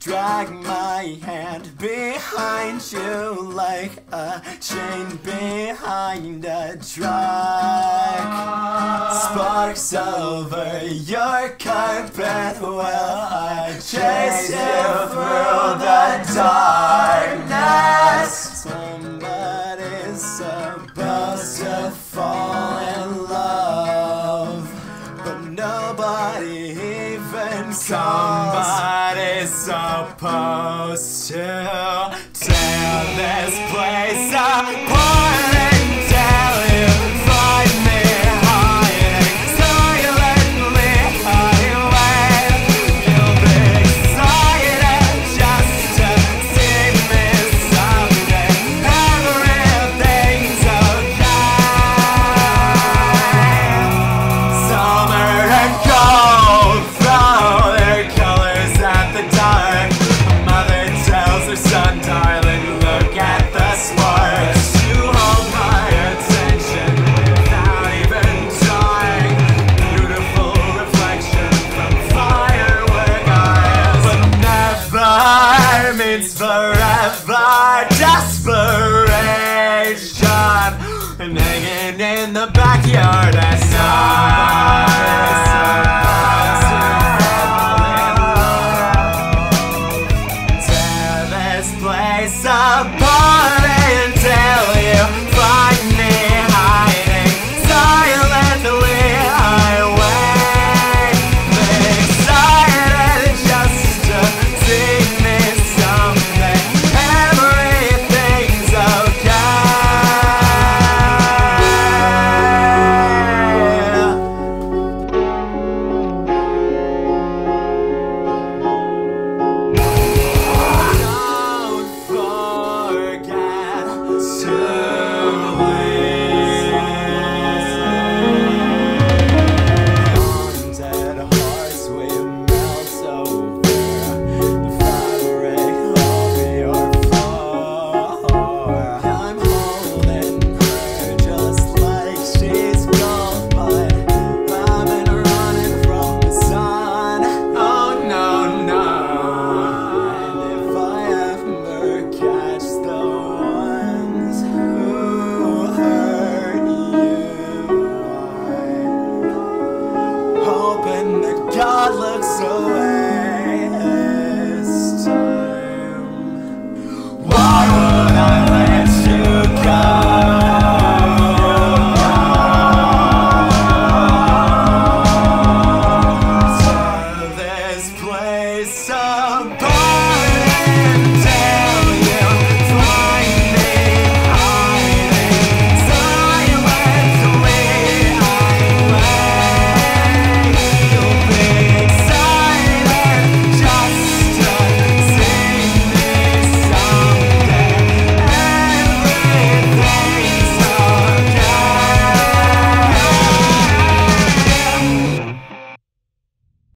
Drag my hand behind you like a chain behind a truck. Sparks over your carpet while I chase you. supposed to tear this place apart. It means forever desperation. And hanging in the backyard at night. this place.